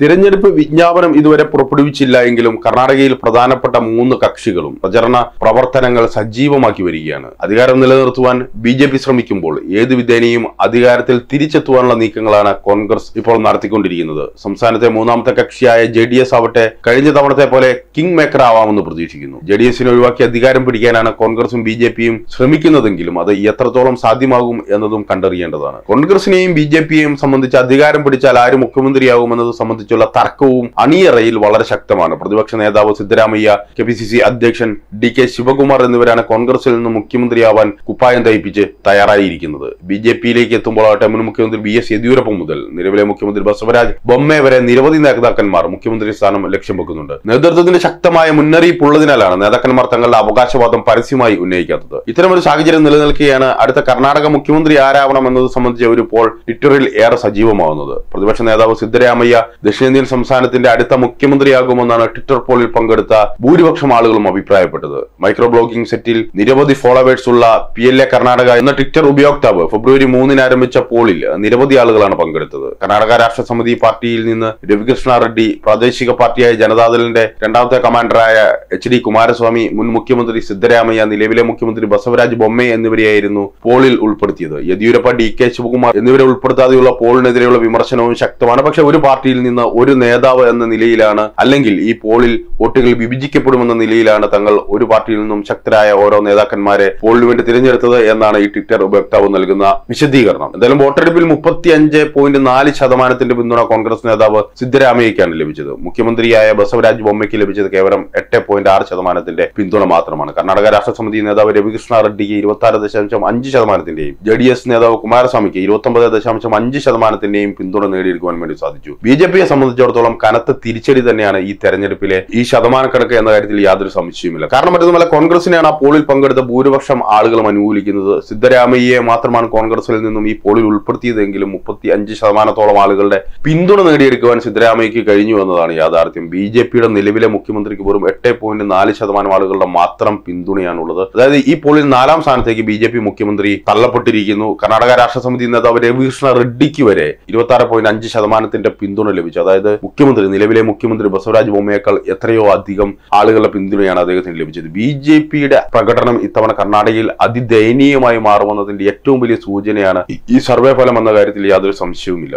തിരഞ്ഞെടുപ്പ് വിജ്ഞാപനം ഇതുവരെ പുറപ്പെടുവിച്ചില്ല എങ്കിലും കർണാടകയിൽ പ്രധാനപ്പെട്ട മൂന്ന് കക്ഷികളും പ്രചരണ പ്രവർത്തനങ്ങൾ സജീവമാക്കി വരികയാണ്. അധികാരം നിലനിർത്തുവാൻ ബി ജെ പി ശ്രമിക്കുമ്പോൾ ഏത് വിധേനയും അധികാരത്തിൽ തിരിച്ചെത്തുവാനുള്ള നീക്കങ്ങളാണ് കോൺഗ്രസ് ഇപ്പോൾ നടത്തിക്കൊണ്ടിരിക്കുന്നത്. സംസ്ഥാനത്തെ മൂന്നാമത്തെ കക്ഷിയായ ജെ ഡി എസ് ആവട്ടെ കഴിഞ്ഞ തവണത്തെ പോലെ കിങ് മേക്കർ ആവാമെന്ന് പ്രതീക്ഷിക്കുന്നു. ജെ ഡി എസിനെ ഒഴിവാക്കി അധികാരം പിടിക്കാനാണ് കോൺഗ്രസും ബി ജെ പിയും ശ്രമിക്കുന്നതെങ്കിലും അത് എത്രത്തോളം സാധ്യമാകും എന്നതും കണ്ടറിയേണ്ടതാണ്. കോൺഗ്രസിനെയും ബി ജെ പിയെയും സംബന്ധിച്ച് അധികാരം പിടിച്ചാൽ ആര് മുഖ്യമന്ത്രിയാകുമെന്നത് സംബന്ധിച്ചുള്ള തർക്കവും അണിയറയിൽ വളരെ ശക്തമാണ്. പ്രതിപക്ഷ നേതാവ് Siddaramaiah K P C C അധ്യക്ഷൻ ഡി കെ ശിവകുമാർ എന്നിവരാണ് കോൺഗ്രസിൽ നിന്ന് മുഖ്യമന്ത്രിയാവാൻ കുപ്പായം തയ്പ്പിച്ച് തയ്യാറായിരിക്കുന്നത്. ബി ജെ പിയിലേക്ക് എത്തുമ്പോഴാകട്ടെ മുൻ മുഖ്യമന്ത്രി ബി എസ് യെദ്യൂരപ്പ മുതൽ നിലവിലെ മുഖ്യമന്ത്രി ബസവരാജ് ബൊമ്മെ വരെ നിരവധി നേതാക്കന്മാർ മുഖ്യമന്ത്രി സ്ഥാനം ലക്ഷ്യം വെക്കുന്നുണ്ട്. നേതൃത്വത്തിന് ശക്തമായ മുന്നറിയിപ്പ് ഉള്ളതിനാലാണ് നേതാക്കന്മാർ തങ്ങളുടെ അവകാശവാദം പരസ്യമായി ഉന്നയിക്കാത്തത്. ഇത്തരമൊരു സാഹചര്യം നിലനിൽക്കുകയാണ്. അടുത്ത കർണാടക മുഖ്യമന്ത്രി ആരാവണം എന്നത് സംബന്ധിച്ച ഒരു പോൾ ട്വിറ്ററിൽ ഏറെ സജീവമാവുന്നത്. പ്രതിപക്ഷ നേതാവ് സിദ്ധരാമയ്യ ദക്ഷിണേന്ത്യൻ സംസ്ഥാനത്തിന്റെ അടുത്ത മുഖ്യമന്ത്രിയാകുമെന്നാണ് ട്വിറ്റർ പോളിൽ പങ്കെടുത്ത ഭൂരിപക്ഷം ആളുകളും അഭിപ്രായപ്പെട്ടത്. മൈക്രോ ബ്ലോഗിംഗ് സെറ്റിൽ നിരവധി ഫോളോവേഴ്സ് ഉള്ള പി എൽ എ കർണാടക എന്ന ട്വിറ്റർ ഉപയോക്താവ് ഫെബ്രുവരി മൂന്നിന് ആരംഭിച്ച പോളിൽ നിരവധി ആളുകളാണ് പങ്കെടുത്തത്. കർണാടക രാഷ്ട്ര സമിതി പാർട്ടിയിൽ നിന്ന് രവികൃഷ്ണ റെഡ്ഡി പ്രാദേശിക പാർട്ടിയായ ജനതാദളിന്റെ രണ്ടാമത്തെ കമാൻഡറായ എച്ച് ഡി കുമാരസ്വാമി മുൻ മുഖ്യമന്ത്രി സിദ്ധരാമയ്യ നിലവിലെ മുഖ്യമന്ത്രി ബസവരാജ് ബൊമ്മെ എന്നിവരെയായിരുന്നു പോളിൽ ഉൾപ്പെടുത്തിയത്. യെദ്യൂരപ്പ ഡി കെ ശിവകുമാർ എന്നിവരെ ഉൾപ്പെടുത്താതെയുള്ള പോളിനെതിരെയുള്ള വിമർശനവും ശക്തമാണ്. പക്ഷെ ഒരു പാർട്ടിയിൽ നിന്ന് ഒരു നേതാവ് എന്ന നിലയിലാണ് അല്ലെങ്കിൽ ഈ പോളിൽ വോട്ടുകൾ വിഭജിക്കപ്പെടുമെന്ന നിലയിലാണ് തങ്ങൾ ഒരു പാർട്ടിയിൽ നിന്നും ശക്തരായ ഓരോ നേതാക്കന്മാരെ പോളിന് വേണ്ടി തിരഞ്ഞെടുത്തത് എന്നാണ് ഈ ട്വിറ്റർ ഉപയോക്താവ് നൽകുന്ന വിശദീകരണം. എന്തായാലും വോട്ടെടുപ്പിൽ മുപ്പത്തി അഞ്ച് പോയിന്റ് നാല് ശതമാനത്തിന്റെ പിന്തുണ കോൺഗ്രസ് നേതാവ് സിദ്ധരാമയ്യക്കാണ് ലഭിച്ചത്. മുഖ്യമന്ത്രിയായ ബസവരാജ് ബൊമ്മയ്ക്ക് ലഭിച്ചത് കേവലം എട്ട് പോയിന്റ് ആറ് ശതമാനത്തിന്റെ പിന്തുണ മാത്രമാണ്. കർണാടക രാഷ്ട്രസമിതി നേതാവ് രവികൃഷ്ണ റെഡ്ഡിക്ക് ഇരുപത്തി ആറ് ദശാംശം അഞ്ച് ശതമാനത്തിന്റെയും ജെ ഡി എസ് നേതാവ് കുമാരസ്വാമിക്ക് ഇരുപത്തി ഒമ്പത് ദശാംശം അഞ്ച് ശതമാനത്തിന്റെയും പിന്തുണ നേടിയെടുക്കുവാൻ വേണ്ടി സാധിച്ചു. ബി ജെ സംബന്ധിച്ചിടത്തോളം കനത്ത തിരിച്ചടി തന്നെയാണ് ഈ തെരഞ്ഞെടുപ്പിലെ ഈ ശതമാനക്കണക്ക് എന്ന കാര്യത്തിൽ യാതൊരു സംശയവുമില്ല. കാരണം മറ്റൊന്നുമല്ല കോൺഗ്രസിനെയാണ് ആ പോളിൽ പങ്കെടുത്ത ഭൂരിപക്ഷം ആളുകളും അനുകൂലിക്കുന്നത്. സിദ്ധരാമയ്യയെ മാത്രമാണ് കോൺഗ്രസിൽ നിന്നും ഈ പോളിൽ ഉൾപ്പെടുത്തിയതെങ്കിലും മുപ്പത്തി അഞ്ച് ശതമാനത്തോളം ആളുകളുടെ പിന്തുണ നേടിയെടുക്കുവാൻ സിദ്ധരാമയ്യക്ക് കഴിഞ്ഞു എന്നതാണ് യാഥാർത്ഥ്യം. ബി ജെ പിയുടെ നിലവിലെ മുഖ്യമന്ത്രിക്ക് പോലും എട്ട് പോയിന്റ് നാല് ശതമാനം ആളുകളുടെ മാത്രം പിന്തുണയാണുള്ളത്. അതായത് ഈ പോളിൽ നാലാം സ്ഥാനത്തേക്ക് ബി ജെ പി മുഖ്യമന്ത്രി തള്ളപ്പെട്ടിരിക്കുന്നു. കർണാടക രാഷ്ട്ര സമിതി നേതാവ് രവികൃഷ്ണ റെഡ്ഡിക്ക് വരെ ഇരുപത്തി ആറ് പോയിന്റ് അഞ്ച് ശതമാനത്തിന്റെ പിന്തുണ ലഭിച്ചു. അതായത് മുഖ്യമന്ത്രി നിലവിലെ മുഖ്യമന്ത്രി ബസവരാജ് ബൊമ്മയേക്കാൾ എത്രയോ അധികം ആളുകളുടെ പിന്തുണയാണ് അദ്ദേഹത്തിന് ലഭിച്ചത്. ബി ജെ പിയുടെ പ്രകടനം ഇത്തവണ കർണാടകയിൽ അതിദയനീയമായി മാറുമെന്നതിന്റെ ഏറ്റവും വലിയ സൂചനയാണ് ഈ- സർവേ ഫലം എന്ന കാര്യത്തിൽ യാതൊരു സംശയവുമില്ല.